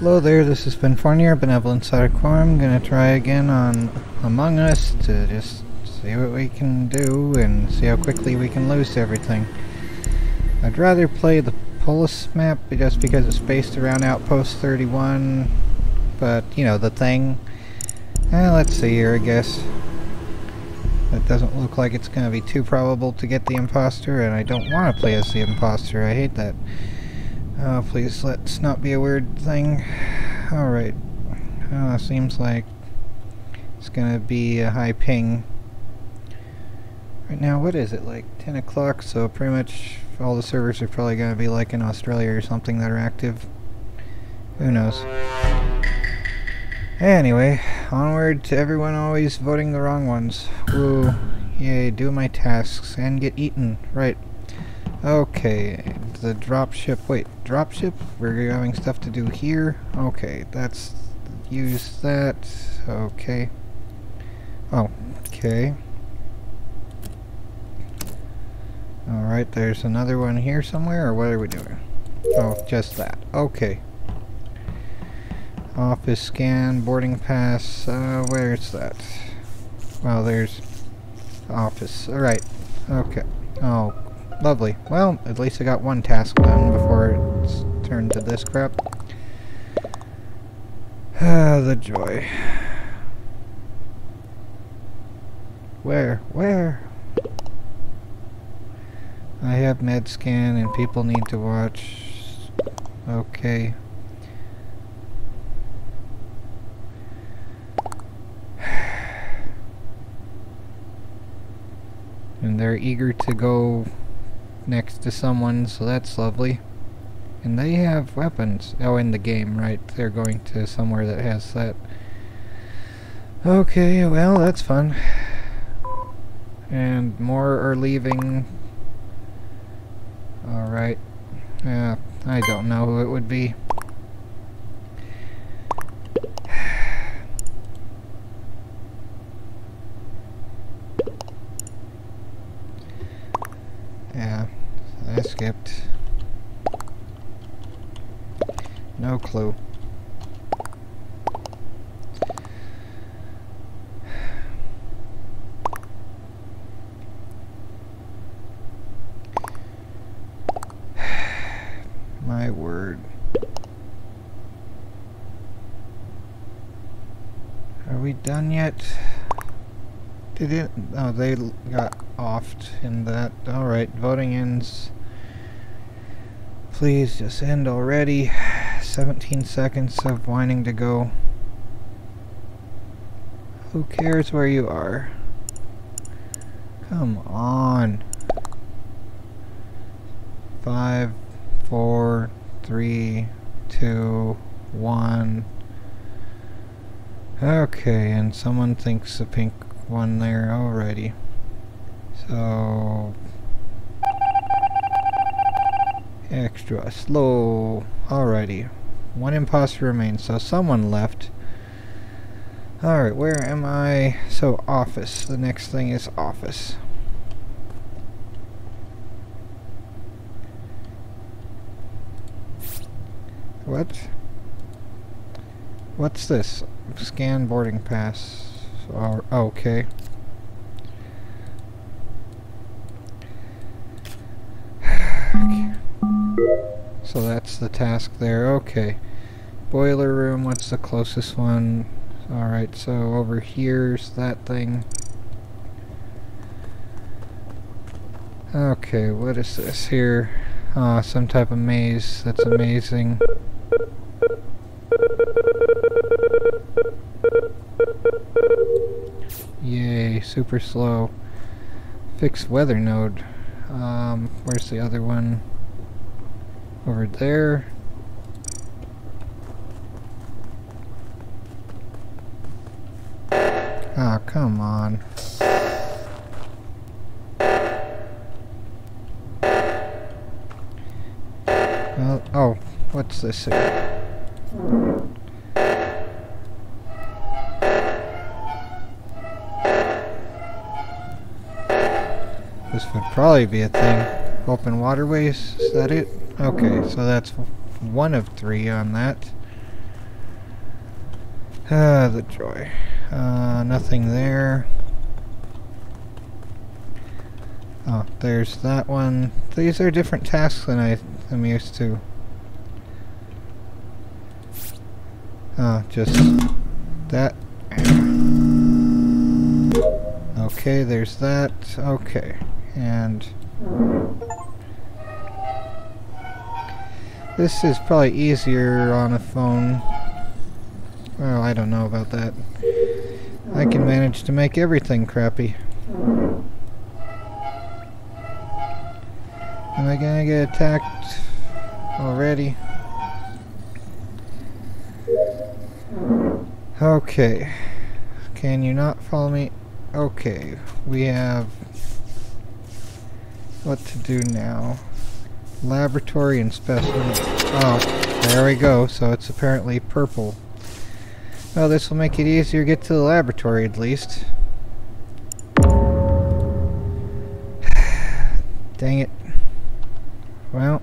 Hello there, this has been Fornier, Benevolens Psittacorum. I'm gonna try again on Among Us to just see what we can do and see how quickly we can lose everything. I'd rather play the Polus map just because it's based around Outpost 31, but, you know, the thing. Eh, let's see here, I guess. It doesn't look like it's gonna be too probable to get the imposter, and I don't want to play as the imposter, I hate that. Oh, please, let's not be a weird thing. Alright. Oh, uh, seems like it's gonna be a high ping. Right now, what is it, like 10 o'clock, so pretty much all the servers are probably gonna be like in Australia or something that are active. Who knows. Anyway, onward to everyone always voting the wrong ones. Woo. Yay, do my tasks and get eaten. Right. Okay, the dropship. Wait, dropship? We're having stuff to do here? Okay, that's... Use that. Okay. Oh, okay. Alright, there's another one here somewhere, or what are we doing? Oh, just that. Okay. Office scan, boarding pass, uh, where's that? Well, there's office. Alright. Okay. Oh, Lovely. Well, at least I got one task done before it's turned to this crap. Ah, the joy. Where? Where? I have med scan and people need to watch. Okay. and they're eager to go next to someone, so that's lovely. And they have weapons. Oh, in the game, right? They're going to somewhere that has that. Okay, well, that's fun. And more are leaving. Alright. Yeah, I don't know who it would be. Yeah, I skipped. No clue. My word. Are we done yet? Did it? Oh, they got offed in that. Alright, voting ends. Please just end already. 17 seconds of whining to go. Who cares where you are? Come on. Five, four, three, two, one. Okay, and someone thinks the pink one there already. So... Extra slow. Alrighty. One imposter remains, so someone left. Alright, where am I? So, office. The next thing is office. What? What's this? Scan boarding pass. Oh, okay. So that's the task there. Okay. Boiler room, what's the closest one? Alright, so over here's that thing. Okay, what is this here? Oh, some type of maze. That's amazing. Yay, super slow. Fixed weather node. Um, where's the other one? over there. Ah, oh, come on. Well, oh, what's this here? This would probably be a thing. Open waterways, is that it? Okay, so that's one of three on that. Ah, the joy. Uh, nothing there. Oh, there's that one. These are different tasks than I am used to. Oh, just that. Okay, there's that. Okay. And... This is probably easier on a phone. Well, I don't know about that. I can manage to make everything crappy. Am I gonna get attacked already? Okay. Can you not follow me? Okay. We have what to do now. Laboratory and specimen. Oh, there we go. So it's apparently purple. Well, this will make it easier to get to the laboratory at least. Dang it. Well.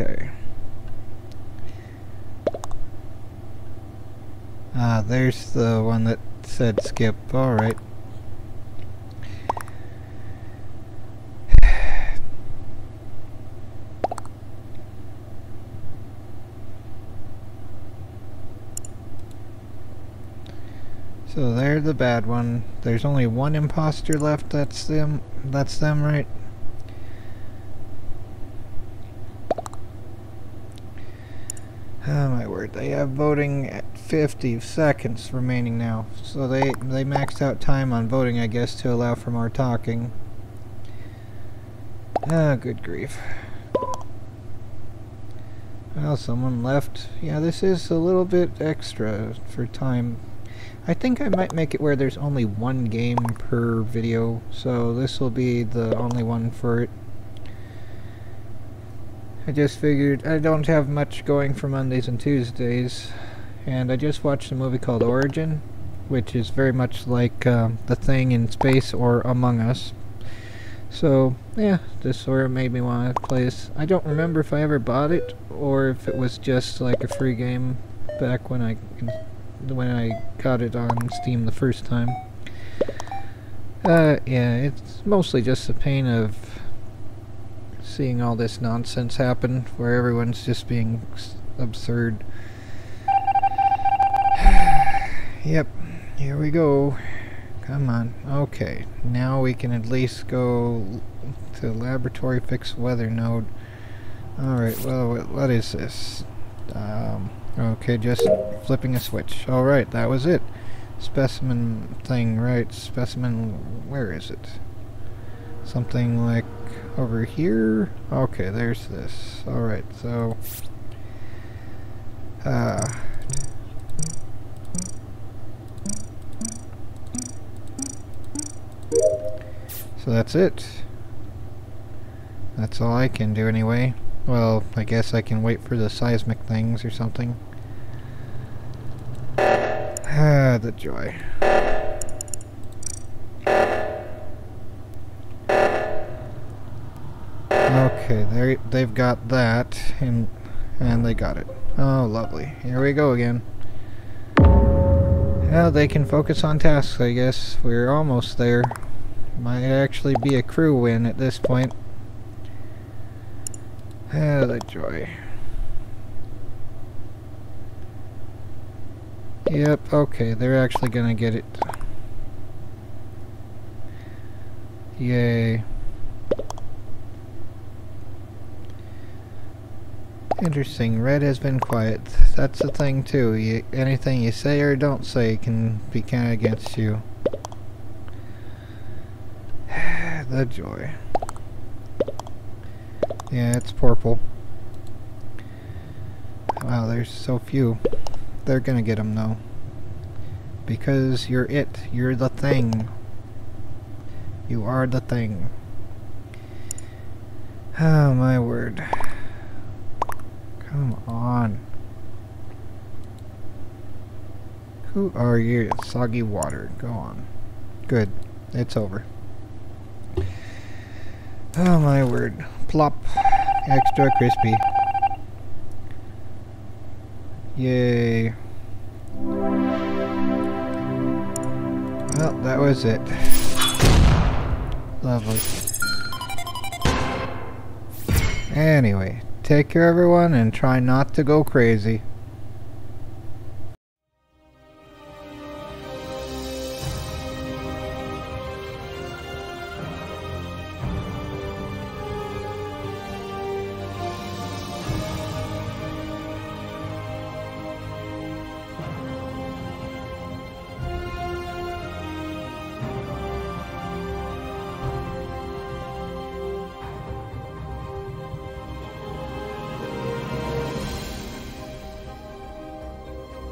Okay. Ah, there's the one that said skip. Alright. So they're the bad one. There's only one imposter left. That's them. That's them, right? They have voting at 50 seconds remaining now. So they, they maxed out time on voting, I guess, to allow for more talking. Ah, good grief. Well, someone left. Yeah, this is a little bit extra for time. I think I might make it where there's only one game per video, so this will be the only one for it. I just figured I don't have much going for Mondays and Tuesdays, and I just watched a movie called Origin, which is very much like uh, The Thing in Space or Among Us. So, yeah, this sort of made me want to play this. I don't remember if I ever bought it, or if it was just like a free game back when I when I got it on Steam the first time. Uh, yeah, it's mostly just a pain of seeing all this nonsense happen where everyone's just being absurd. yep, here we go. Come on. Okay, now we can at least go to laboratory fix weather node. Alright, well, what is this? Um, okay, just flipping a switch. Alright, that was it. Specimen thing, right, specimen, where is it? Something like over here. Okay, there's this. Alright, so... Uh, so that's it. That's all I can do anyway. Well, I guess I can wait for the seismic things or something. Ah, the joy. Okay, they they've got that, and and they got it. Oh, lovely. Here we go again. Well, they can focus on tasks, I guess. We're almost there. Might actually be a crew win at this point. Ah, the joy. Yep, okay, they're actually gonna get it. Yay. Interesting. Red has been quiet. That's the thing too. You, anything you say or don't say can be counted against you. the joy. Yeah, it's purple. Wow, there's so few. They're gonna get them though. Because you're it. You're the thing. You are the thing. Oh my word. Come on. Who are you? Soggy water. Go on. Good. It's over. Oh my word. Plop. Extra crispy. Yay. Well, that was it. Lovely. Anyway, take care everyone and try not to go crazy.